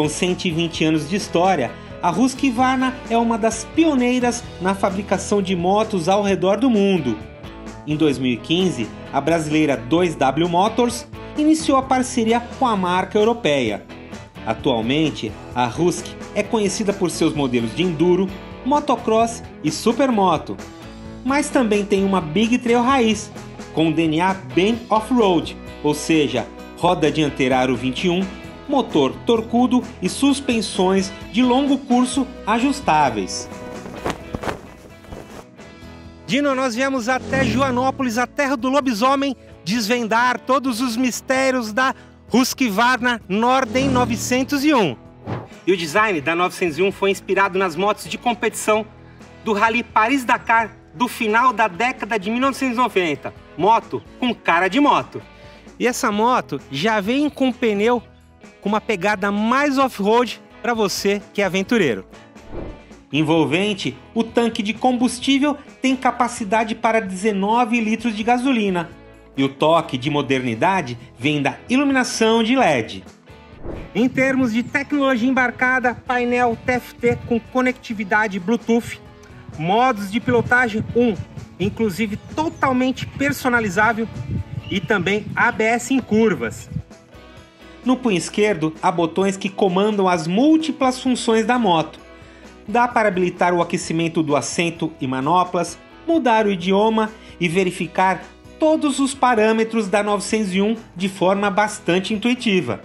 Com 120 anos de história, a Husqvarna é uma das pioneiras na fabricação de motos ao redor do mundo. Em 2015, a brasileira 2W Motors iniciou a parceria com a marca europeia. Atualmente, a Husq é conhecida por seus modelos de enduro, motocross e supermoto, mas também tem uma Big Trail raiz, com DNA bem off-road, ou seja, roda dianteira aro 21, motor torcudo e suspensões de longo curso ajustáveis. Dino, nós viemos até Joanópolis, a terra do lobisomem, desvendar todos os mistérios da Husqvarna Norden 901. E o design da 901 foi inspirado nas motos de competição do Rally Paris-Dakar do final da década de 1990. Moto com cara de moto. E essa moto já vem com pneu com uma pegada mais off-road para você que é aventureiro. Envolvente, o tanque de combustível tem capacidade para 19 litros de gasolina e o toque de modernidade vem da iluminação de LED. Em termos de tecnologia embarcada, painel TFT com conectividade Bluetooth, modos de pilotagem 1, inclusive totalmente personalizável e também ABS em curvas. No punho esquerdo há botões que comandam as múltiplas funções da moto. Dá para habilitar o aquecimento do assento e manoplas, mudar o idioma e verificar todos os parâmetros da 901 de forma bastante intuitiva.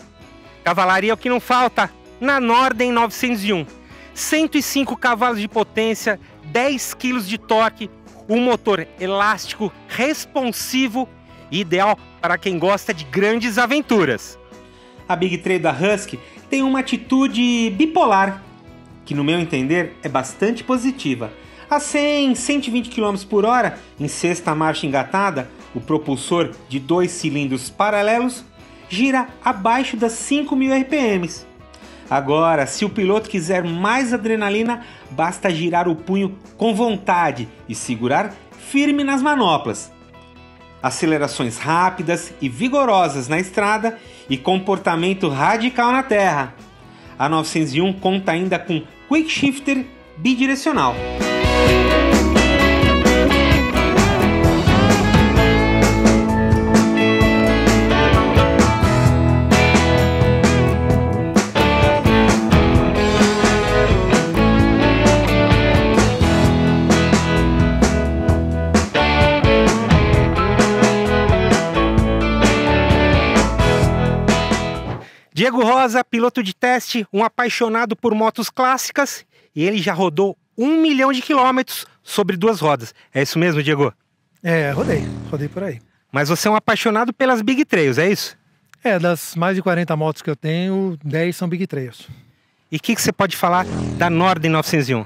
Cavalaria é o que não falta na Norden 901. 105 cavalos de potência, 10 kg de torque, um motor elástico, responsivo e ideal para quem gosta de grandes aventuras. A Big 3 da Husky tem uma atitude bipolar, que no meu entender é bastante positiva. A 100, 120 km por hora, em sexta marcha engatada, o propulsor de dois cilindros paralelos gira abaixo das 5.000 RPMs. Agora, se o piloto quiser mais adrenalina, basta girar o punho com vontade e segurar firme nas manoplas. Acelerações rápidas e vigorosas na estrada e comportamento radical na terra. A 901 conta ainda com Quick Shifter bidirecional. Diego Rosa, piloto de teste, um apaixonado por motos clássicas, e ele já rodou um milhão de quilômetros sobre duas rodas. É isso mesmo, Diego? É, rodei, rodei por aí. Mas você é um apaixonado pelas Big Trails, é isso? É, das mais de 40 motos que eu tenho, 10 são Big Trails. E o que, que, você pode falar da Norden 901?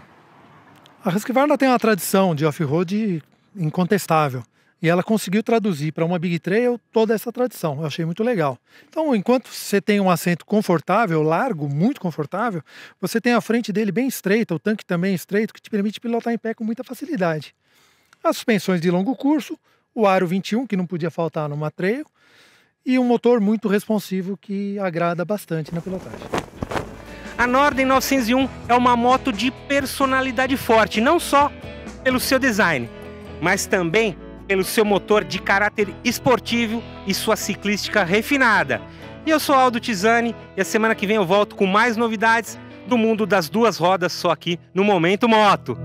A Husqvarna tem uma tradição de off-road incontestável. E ela conseguiu traduzir para uma Big Trail toda essa tradição. Eu achei muito legal. Então, enquanto você tem um assento confortável, largo, muito confortável, você tem a frente dele bem estreita, o tanque também estreito, que te permite pilotar em pé com muita facilidade. As suspensões de longo curso, o aro 21, que não podia faltar numa trail, e um motor muito responsivo que agrada bastante na pilotagem. A Norden 901 é uma moto de personalidade forte, não só pelo seu design, mas também pelo seu motor de caráter esportivo e sua ciclística refinada. E eu sou Aldo Tizani e a semana que vem eu volto com mais novidades do mundo das duas rodas só aqui no Momento Moto.